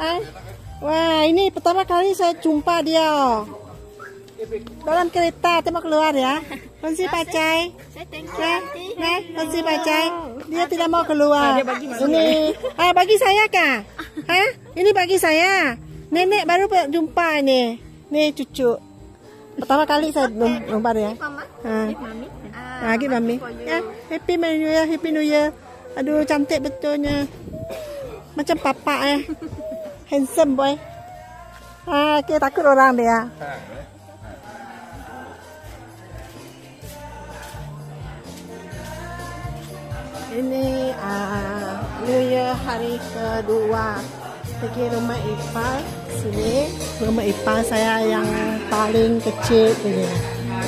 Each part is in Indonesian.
Ah, wah ini pertama kali saya jumpa dia. Dalam kereta, mau keluar ya. Konsi pacai. Nah, nah, konsi pacai. Dia tidak mau keluar. Ini, ah bagi saya kah? Hah? Ini bagi saya. Nenek baru jumpa ini. Nih cucu. Pertama kali saya jumpa ya. Ah. Lagi mami. Ya, happy New Year, happy New Year. Aduh cantik betulnya. Macam papa eh. Handsome boy. Ah, kita takut orang dia. Ini ah, New Year hari kedua pergi rumah Ipar sini rumah Ipar saya yang paling kecil ini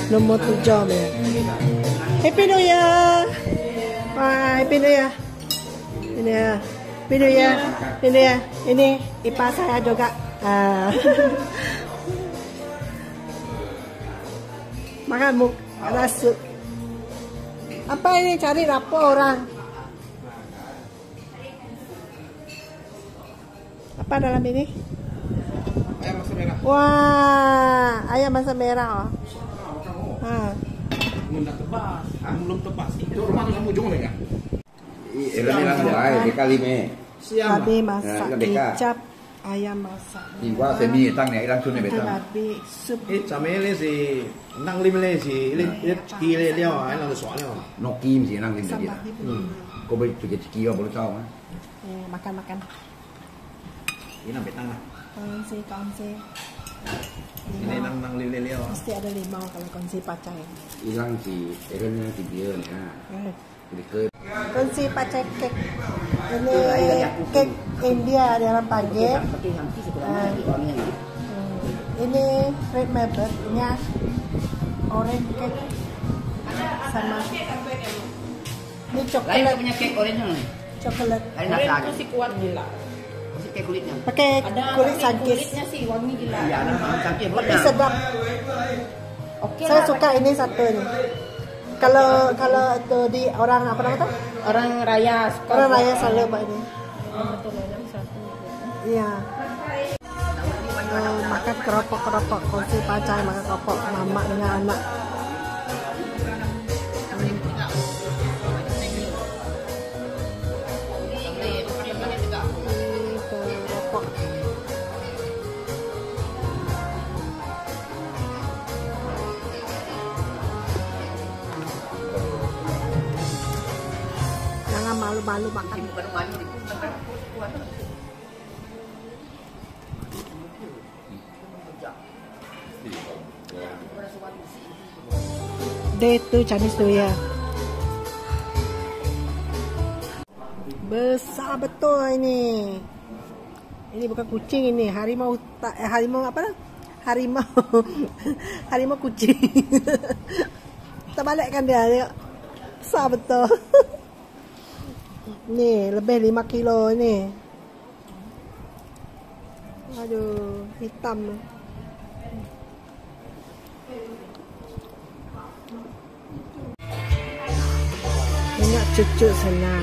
nomor tujuh ni. Happy New Year. Wah, Happy New Year. Ya. New Year. Ini ya. Ini Ipar saya juga. Ah. Makan muk ada sup. Apa ini cari rapor orang? Apa dalam ini? Ayam masak merah. Wah, ayam masak merah oh. Ah. Belum tebas. Ah, belum tebas. Itu rumah kamu jong ya? Ini lang buhay, di Babi masak Ya, kicap, ayam masak. Iwa semi tang ni ilang sun ni Itu betang. babi sup. Eh, sama ini si nang lim ini si ini ini ki le liao ah, ini soal liao. No kim si nang lim dia. Ni pun. Ko bai tu ciki wa bolu tau ah. Eh, makan-makan. Ini nang betang lah. Kongsi, kongsi. Ini nang nang lim liao. Mesti ada limau kalau kongsi pacai. Ilang si erenya si dia ni. Eh, Jadi Kongsi pacai kek. Ini kek India dalam. Ah. Hmm. Ini red velvet nya orange cake sama ini Lain coklat tak punya kek orange nih. coklat Lain rasa. masih kuat gila. Kek kulitnya. pakai Ada kulit tapi sankis kulitnya sih wangi gila. Ya, ada sakit tapi sedap Oke saya lah, suka ini satu nih kalau kalau itu di orang apa namanya orang raya suka orang raya selalu buat ini. Satu. iya. Eh, makan keropok keropok kunci pacai makan keropok mama dengan anak malu-malu makan Bukan wangi itu. Day itu Chinese New Year. Besar betul ini. Ini bukan kucing ini, harimau tak eh, harimau apa lah? Harimau. harimau kucing. Kita balikkan dia. Besar betul. ni lebih 5 kilo ni. Aduh, hitam. Banyak cucu sana.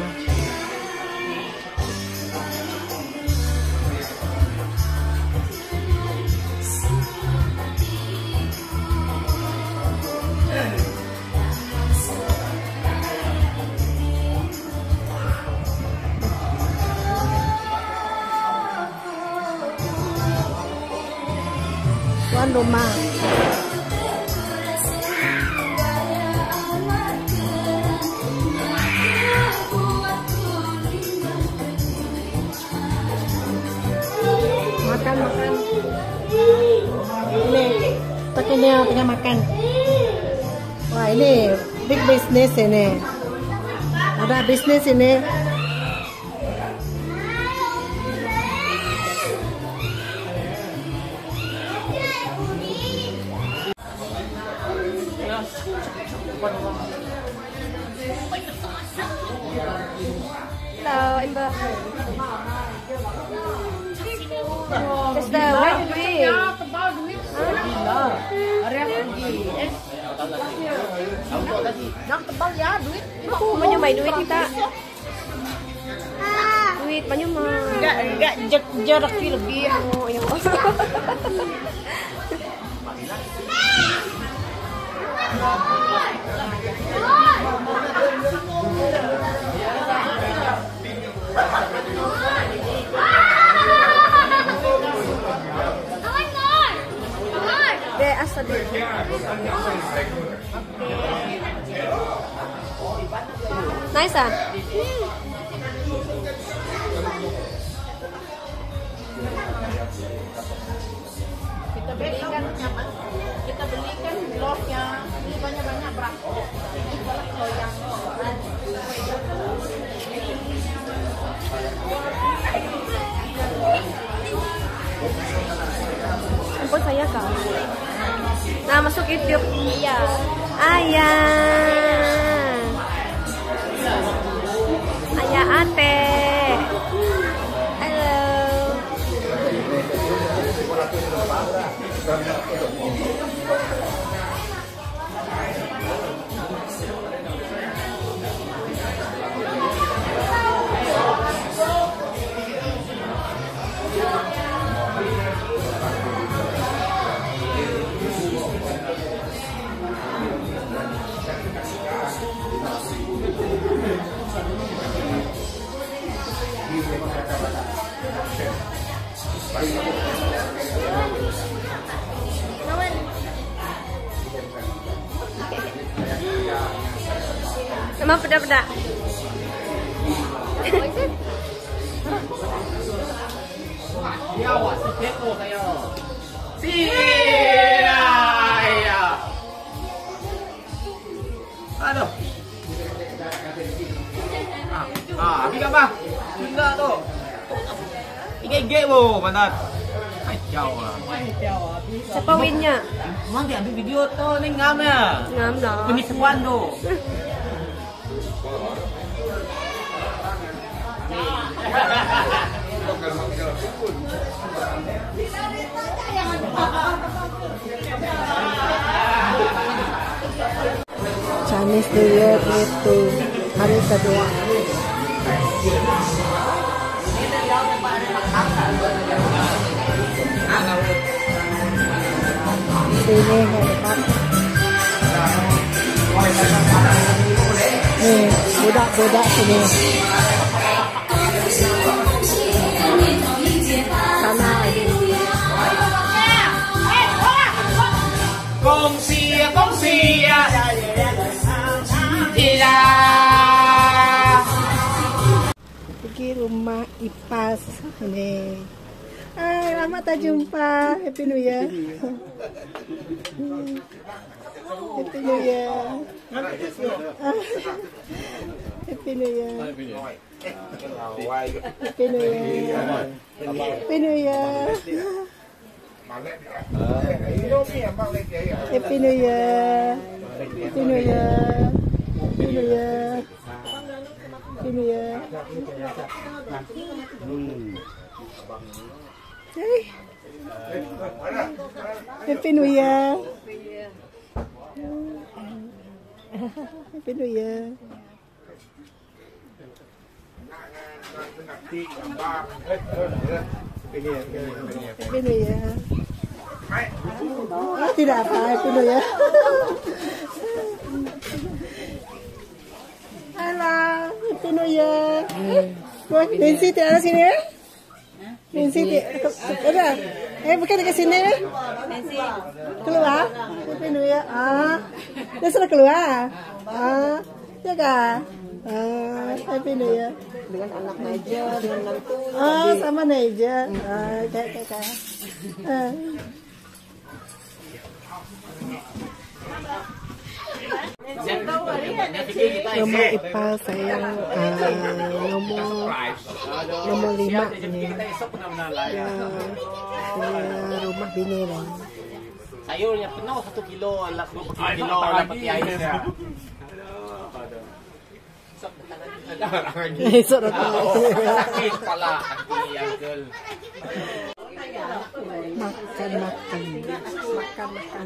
Tuan rumah. Makan makan. Ini ni pakai makan. Wah ini big business ini. Ada bisnis ini. Hello, Imba. It's the right way. Nak tebal ya duit. Aku duit kita. Duit. Enggak, enggak jarak lebih. Oh, iya. Nice ah. YouTube. Iya. Ayah. Ayah ate. Halo. Emang peda-peda Siapa winnya? Dia ambil video tuh, ini ngam ya. Ngam dah. Pengisian tuh Chinese New Year itu hari kedua. Sini hebat. Nih, budak-budak sini sana kongsi ya kongsi ya rumah ipas ini Hai, lama tak jumpa. Happy New Year. Happy New Year. Happy New Year. Happy New Year. Happy New Year. Happy New Year. Happy New Year. Happy New Year. Happy New Year. Hey. Happy New Year. Happy New Year. Happy New Year. Oh, tidak apa, Happy New Year. Halo, Happy New Year. Wah, Nancy tidak ada sini ya? Nancy ada. Eh, bukan ke sini ya? Keluar? New Year. Ah, dia sudah keluar. Ah, ya kan? Ah, New Year. Dengan anak Naja, dengan nantu. Oh, sama Naija. Ah, kayak kayak. Ah. nomor IPAL saya uh, nomor eh, nomor lima ini ya, ya rumah binilang sayurnya penuh satu kilo alas dua puluh kilo alas peti air Esok Isok iya. oh, na Makan, makan. Makan, makan.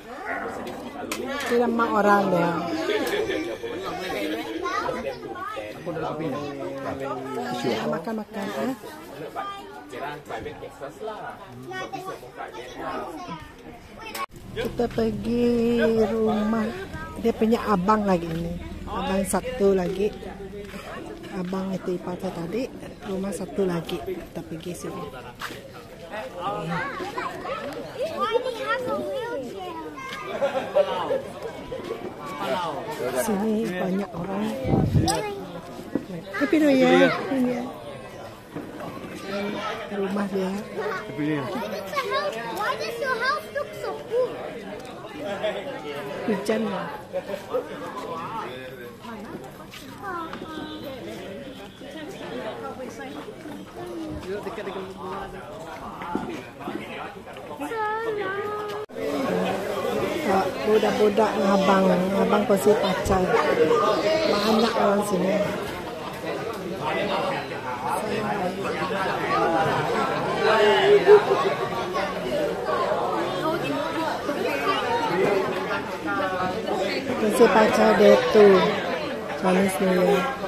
nama orang Ya, makan ah. kita pergi rumah. Dia punya abang lagi ini. Abang satu lagi. Abang itu ipar tadi rumah satu lagi. Kita pergi sini sini banyak orang. Tapi ya ini rumah dia Why does your house look so cool? hujan ya? Kak, budak-budak ngabang ngabang kursi pacar. Banyak orang sini. Kursi pacar dia tu. Chinese New Year